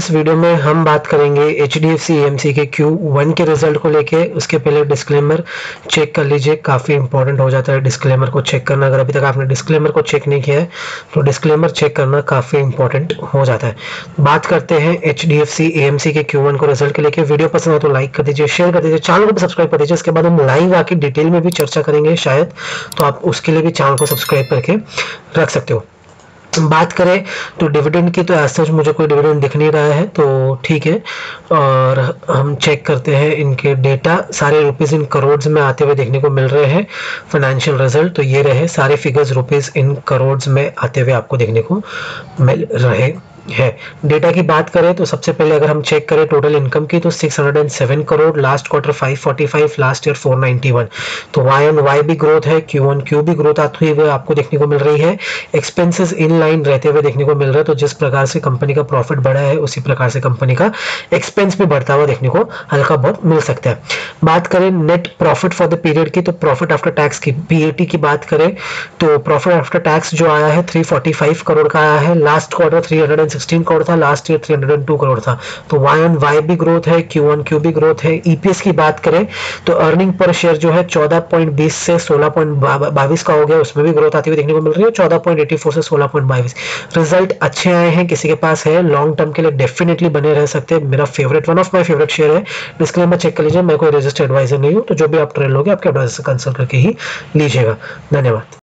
इस वीडियो में हम बात करेंगे H D F C M C के क्यू वन के रिज़ल्ट को लेके। उसके पहले डिस्क्लेमर चेक कर लीजिए, काफ़ी इंपॉर्टेंट हो जाता है डिस्क्लेमर को चेक करना। अगर अभी तक आपने डिस्क्लेमर को चेक नहीं किया है तो डिस्क्लेमर चेक करना काफ़ी इंपॉर्टेंट हो जाता है। बात करते हैं H D F C A M C के क्यू वन को रिज़ल्ट के लेके। वीडियो पसंद हो तो लाइक कर दीजिए शेयर कर दीजिए चैनल को भी सब्सक्राइब कर दीजिए। इसके बाद हम लाइव आके डिटेल में भी चर्चा करेंगे शायद तो आप उसके लिए भी चैनल को सब्सक्राइब करके रख सकते हो। बात करें तो डिविडेंड की तो ऐसा मुझे कोई डिविडेंड दिख नहीं रहा है तो ठीक है। और हम चेक करते हैं इनके डेटा सारे रुपीज़ इन करोड्स में आते हुए देखने को मिल रहे हैं फाइनेंशियल रिज़ल्ट तो ये रहे सारे फिगर्स रुपीज़ इन करोड्स में आते हुए आपको देखने को मिल रहे। है। डेटा की बात करें तो सबसे पहले अगर हम चेक करें टोटल इनकम की तो 607 crore last quarter 545 last year 491 तो वाई ऑन वाई भी ग्रोथ है क्यू ऑन क्यू भी ग्रोथ आती हुई आपको देखने को मिल रही है। एक्सपेंसेस इन लाइन रहते हुए देखने को मिल रहा है तो जिस प्रकार से कंपनी का प्रॉफिट बढ़ा है, उसी प्रकार से कंपनी का एक्सपेंस भी बढ़ता हुआ देखने को हल्का बहुत मिल सकता है। बात करें net profit for the period की तो प्रॉफिट आफ्टर टैक्स की पीएटी की बात करें तो प्रॉफिट आफ्टर टैक्स जो आया है 345 करोड़ का आया है। लास्ट क्वार्टर 360 116 करोड़ था लास्ट ईयर 302 करोड़ था। तो वाई ऑन वाई भी ग्रोथ है क्यू ऑन क्यू भी ग्रोथ है। ईपीएस की बात करें तो अर्निंग पर शेयर जो है 14.20 से 16.22 का हो गया, उसमें भी ग्रोथ आती हुई देखने को मिल रही है 14.84 से 16.22 रिज़ल्ट अच्छे आए हैं किसी के पास है लॉन्ग टर्म के लिए डेफिनेटली बने रह सकते हैं। मेरा favourite one of my favourite share है। डिस्क्लेमर चेक कर लीजिए, मैं कोई रजिस्टर्ड एडवाइजर नहीं हूँ तो जो भी आप ट्रेड लोगे, आपके एडवाइजर से कंसल्ट करके ही लीजिएगा। धन्यवाद।